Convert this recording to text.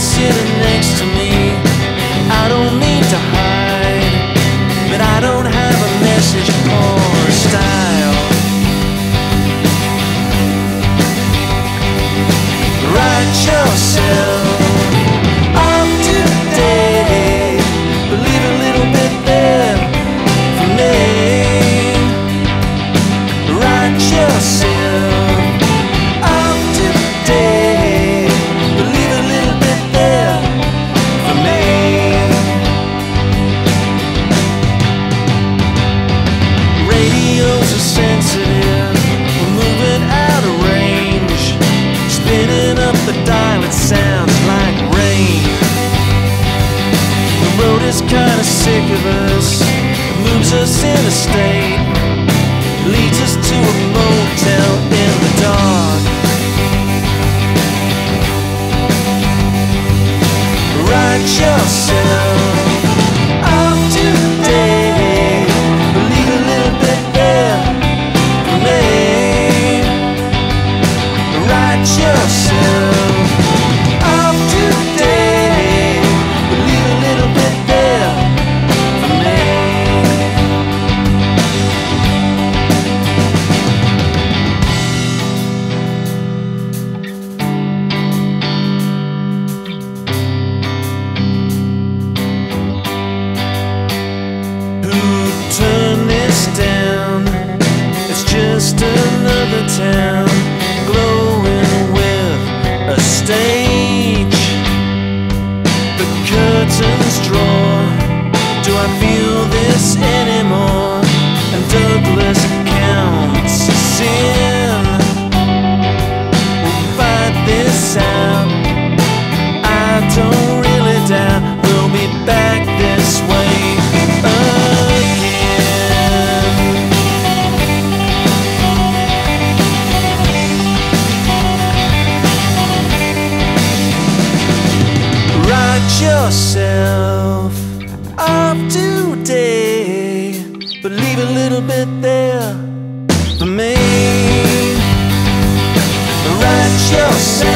sitting next to me. I don't need to hide, but I don't have a message or us state, leads us to a motel in the dark. Yourself just another town glowing with a stage. The curtains draw. Do I feel this anymore? And Douglas yourself up today, but leave a little bit there for me. Write yourself